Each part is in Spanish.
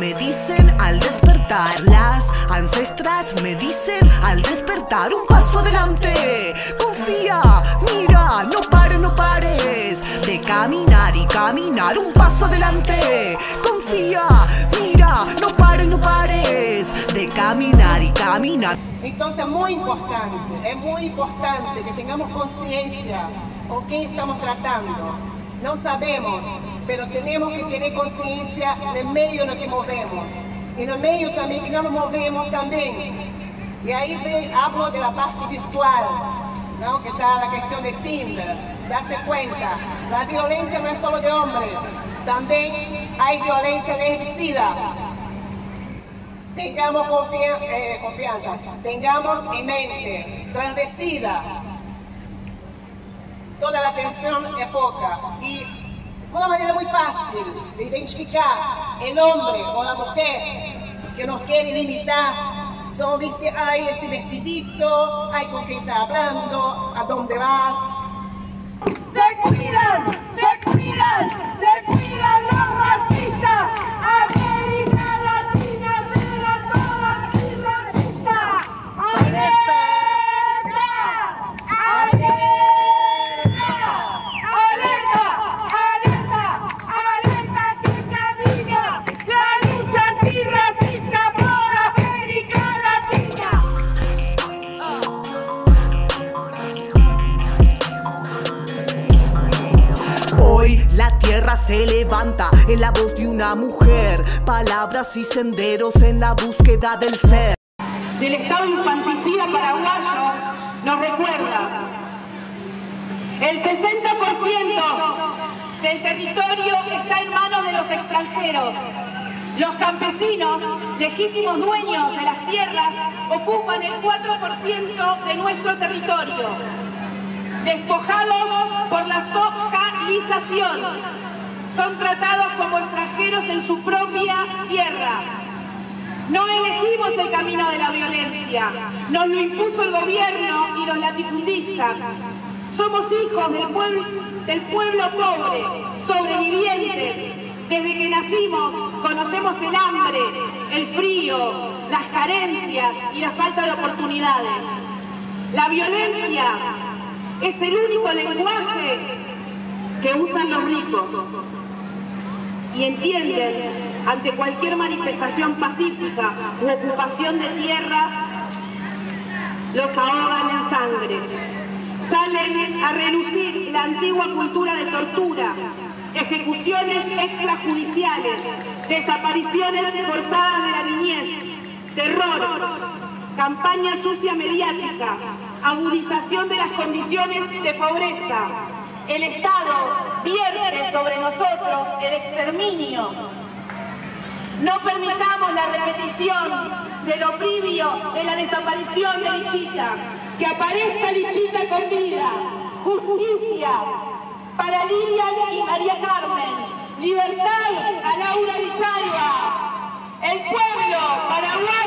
me dicen al despertar. Las ancestras me dicen al despertar. Un paso adelante, confía, mira, no pares, no pares. De caminar y caminar, un paso adelante, confía, mira, no pares, no pares. De caminar y caminar. Entonces es muy importante, es muy importante que tengamos conciencia con qué estamos tratando. No sabemos, pero tenemos que tener conciencia del medio en el que movemos. En el medio también que nos movemos también. Y ahí hablo de la parte virtual, ¿no? que está la cuestión de Tinder. Darse cuenta, la violencia no es solo de hombres, también hay violencia de herbicida tengamos eh, confianza, tengamos en mente, transvestida. Toda la atención es poca y una manera muy fácil de identificar el hombre o la mujer que nos quiere limitar son, viste, ay, ese vestidito, ay, con quién está hablando, a dónde vas. Se levanta en la voz de una mujer, palabras y senderos en la búsqueda del ser. Del Estado infanticida paraguayo nos recuerda el 60% del territorio está en manos de los extranjeros. Los campesinos, legítimos dueños de las tierras, ocupan el 4% de nuestro territorio. Despojados por la socialización son tratados como extranjeros en su propia tierra. No elegimos el camino de la violencia, nos lo impuso el gobierno y los latifundistas. Somos hijos del pueblo, del pueblo pobre, sobrevivientes. Desde que nacimos conocemos el hambre, el frío, las carencias y la falta de oportunidades. La violencia es el único lenguaje que usan los ricos y entienden ante cualquier manifestación pacífica u ocupación de tierra, los ahogan en sangre. Salen a relucir la antigua cultura de tortura, ejecuciones extrajudiciales, desapariciones forzadas de la niñez, terror, campaña sucia mediática, agudización de las condiciones de pobreza, el Estado vierte sobre nosotros el exterminio. No permitamos la repetición del opribio de la desaparición de Lichita. Que aparezca Lichita con vida. Justicia para Lilian y María Carmen. Libertad a Laura Villalba. El pueblo paraguayo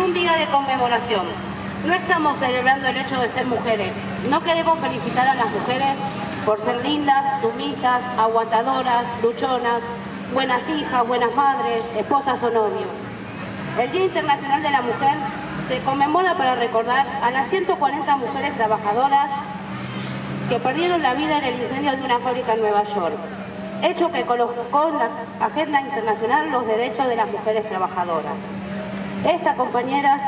un día de conmemoración. No estamos celebrando el hecho de ser mujeres. No queremos felicitar a las mujeres por ser lindas, sumisas, aguantadoras, luchonas, buenas hijas, buenas madres, esposas o novios. El Día Internacional de la Mujer se conmemora para recordar a las 140 mujeres trabajadoras que perdieron la vida en el incendio de una fábrica en Nueva York hecho que colocó en la agenda internacional los derechos de las mujeres trabajadoras. Estas compañeras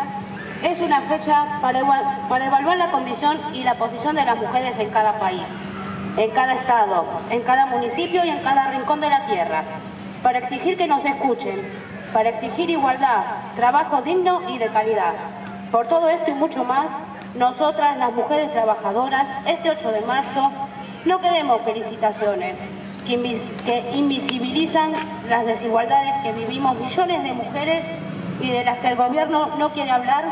Es una fecha para, para evaluar la condición y la posición de las mujeres en cada país, en cada estado, en cada municipio y en cada rincón de la tierra, para exigir que nos escuchen, para exigir igualdad, trabajo digno y de calidad. Por todo esto y mucho más, nosotras, las mujeres trabajadoras, este 8 de marzo, no queremos felicitaciones que invisibilizan las desigualdades que vivimos millones de mujeres y de las que el gobierno no quiere hablar,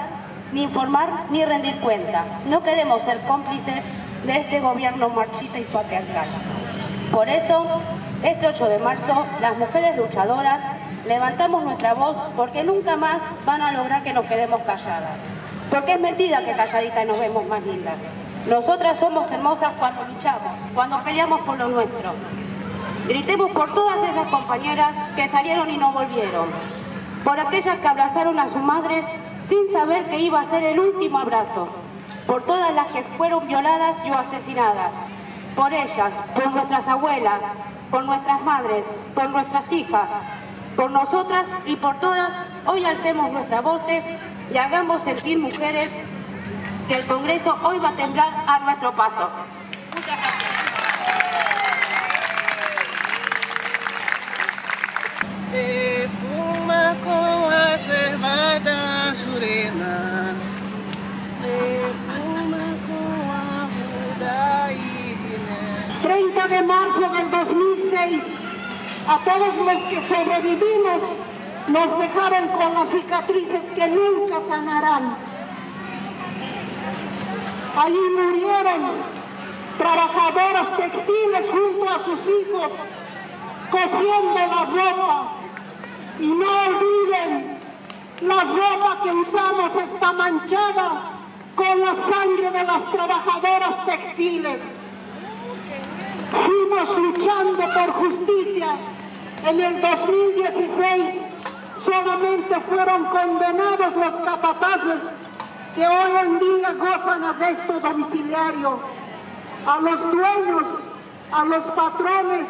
ni informar, ni rendir cuenta. No queremos ser cómplices de este gobierno marchista y patriarcal. Por eso, este 8 de marzo, las mujeres luchadoras levantamos nuestra voz porque nunca más van a lograr que nos quedemos calladas. Porque es mentira que calladitas nos vemos más lindas. Nosotras somos hermosas cuando luchamos, cuando peleamos por lo nuestro. Gritemos por todas esas compañeras que salieron y no volvieron. Por aquellas que abrazaron a sus madres sin saber que iba a ser el último abrazo. Por todas las que fueron violadas y o asesinadas. Por ellas, por nuestras abuelas, por nuestras madres, por nuestras hijas, por nosotras y por todas, hoy alcemos nuestras voces y hagamos sentir mujeres que el Congreso hoy va a temblar a nuestro paso. 2006 a todos los que sobrevivimos nos dejaron con las cicatrices que nunca sanarán. Allí murieron trabajadoras textiles junto a sus hijos, cosiendo la ropa. Y no olviden, la ropa que usamos está manchada con la sangre de las trabajadoras textiles. Luchando por justicia. En el 2016 solamente fueron condenados los capataces que hoy en día gozan arresto domiciliario. A los dueños, a los patrones,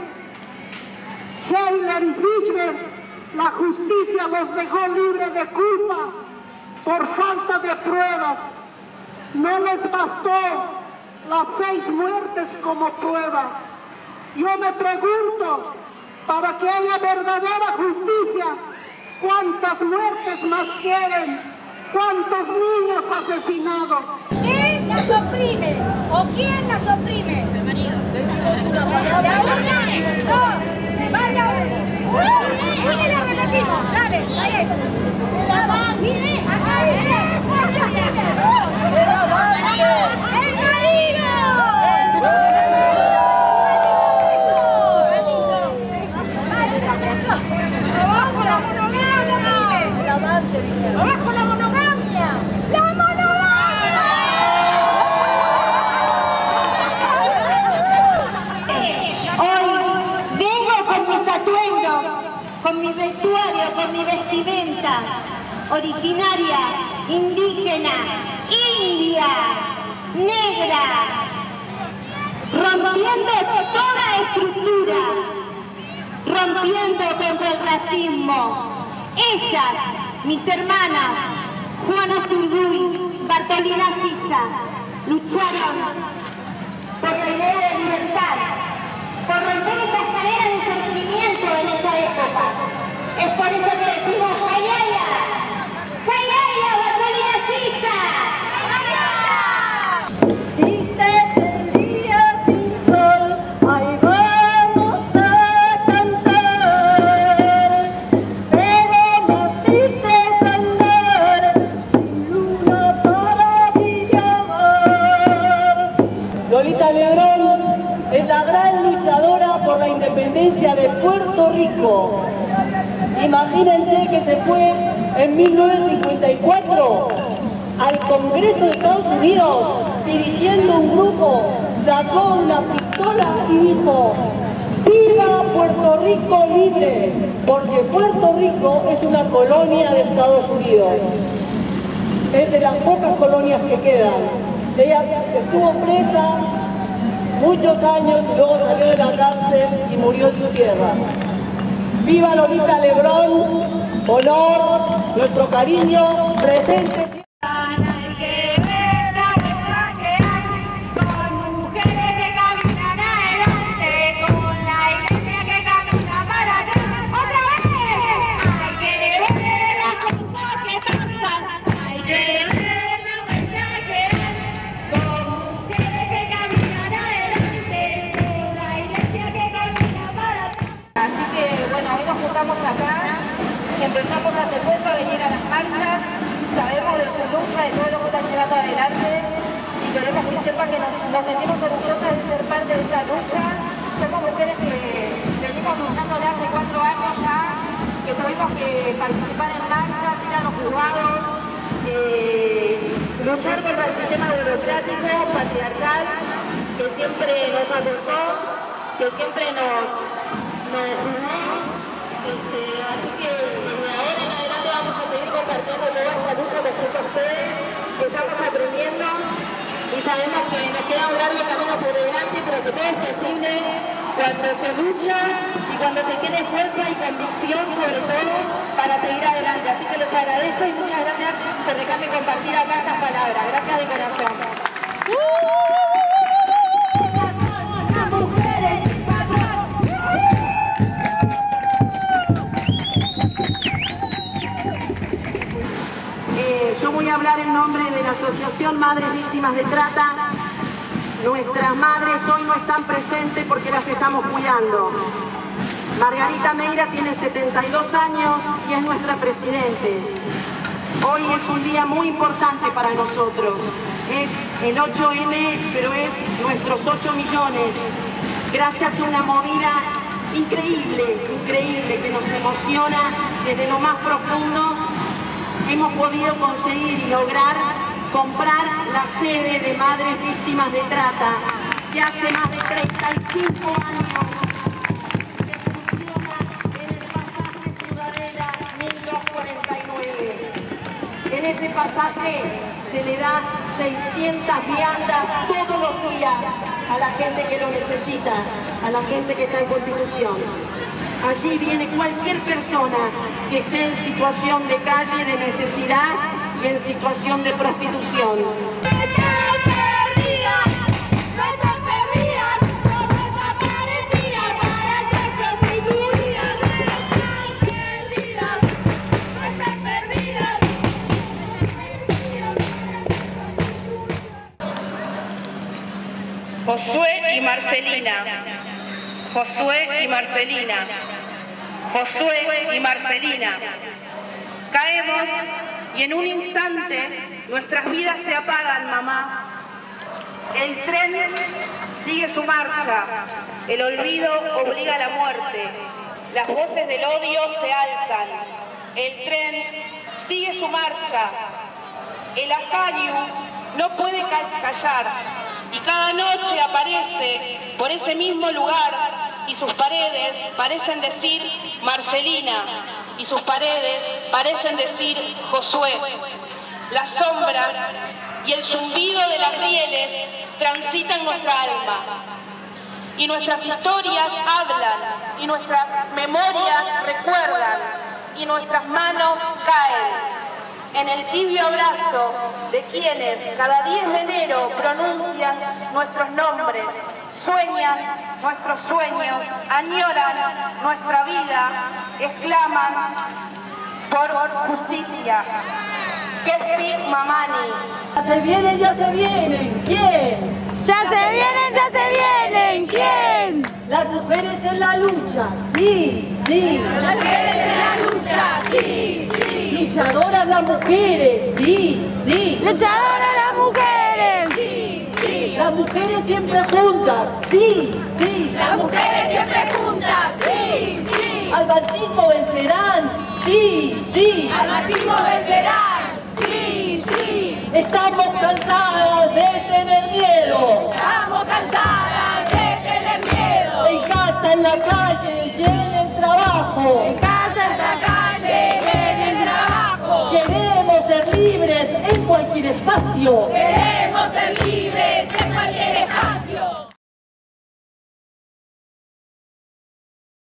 Heiler y Fischler, la justicia los dejó libres de culpa por falta de pruebas. No les bastó las seis muertes como prueba. Yo me pregunto, para que haya verdadera justicia, ¿cuántas muertes más quieren? ¿Cuántos niños asesinados? ¿Quién las oprime? ¿O quién las oprime? El marido. De una, dos, vaya uno. Una la repetimos, dale, ahí. ¡El marido! ¡Abajo la monogamia! ¡La monogamia! Hoy vengo con mis atuendos, con mi vestuario, con mi vestimenta, originaria, indígena, india, negra, rompiendo toda estructura, rompiendo contra el racismo. Ellas mis hermanas, Juana Zurduy, Bartolina Sisa, lucharon por la idea de libertad, por romper esa escalera de sentimiento en esa época. Es por eso que decimos, ¡Hayaya! De Puerto Rico. Imagínense que se fue en 1954 al Congreso de Estados Unidos dirigiendo un grupo, sacó una pistola y dijo, ¡Viva Puerto Rico libre! Porque Puerto Rico es una colonia de Estados Unidos. Es de las pocas colonias que quedan. Ella estuvo presa muchos años y luego salió de la cárcel y murió en su tierra. ¡Viva Lolita Lebrón! Honor, nuestro cariño, presente. Que que participar en marchas, ir a los juzgados, eh, luchar contra el sistema burocrático, patriarcal, que siempre nos acosó, que siempre nos, nos este, así que desde ahora en adelante vamos a seguir compartiendo toda esta lucha con ustedes, estamos aprendiendo y sabemos que nos queda un largo camino por delante, pero que todo es posible cuando se lucha y cuando se tiene fuerza y convicción sobre todo para seguir adelante. Así que les agradezco y muchas gracias por dejarme compartir acá estas palabras. Gracias de corazón. Hablar en nombre de la Asociación Madres Víctimas de Trata. Nuestras madres hoy no están presentes porque las estamos cuidando. Margarita Meira tiene 72 años y es nuestra presidente. Hoy es un día muy importante para nosotros. Es el 8M, pero es nuestros 8 millones. Gracias a una movida increíble, increíble, que nos emociona desde lo más profundo hemos podido conseguir y lograr comprar la sede de Madres Víctimas de Trata, que hace más de 35 años que funciona en el pasaje Ciudadela 1249. En ese pasaje se le da 600 viandas todos los días a la gente que lo necesita, a la gente que está en Constitución. Allí viene cualquier persona que esté en situación de calle, de necesidad y en situación de prostitución. Josué y Marcelina. Josué y Marcelina. Josué y Marcelina. Caemos y en un instante nuestras vidas se apagan, mamá. El tren sigue su marcha. El olvido obliga a la muerte. Las voces del odio se alzan. El tren sigue su marcha. El ajaño no puede callar y cada noche aparece por ese mismo lugar y sus paredes parecen decir Marcelina y sus paredes parecen decir Josué. Las sombras y el zumbido de las rieles transitan nuestra alma. Y nuestras historias hablan y nuestras memorias recuerdan y nuestras manos caen. En el tibio abrazo de quienes cada 10 de enero pronuncian nuestros nombres, sueñan nuestros sueños, añoran nuestra vida, exclaman por justicia. Kespi Mamani. Ya se vienen, ya se vienen. ¿Quién? Ya se vienen, ya se vienen. ¿Quién? Las mujeres en la lucha. Sí, sí. Las mujeres en la lucha. Sí, sí. Luchadoras las mujeres. Sí, sí. Luchadoras las mujeres. Sí. Las mujeres siempre juntas. Sí, sí. Las mujeres siempre juntas. Sí, sí. Al machismo vencerán. Sí, sí. Al machismo vencerán. Sí, sí. Estamos cansadas de tener miedo. Estamos cansadas de tener miedo. En casa, en la calle y en el trabajo. En casa, en la calle, en el trabajo. Queremos ser libres en cualquier espacio. Queremos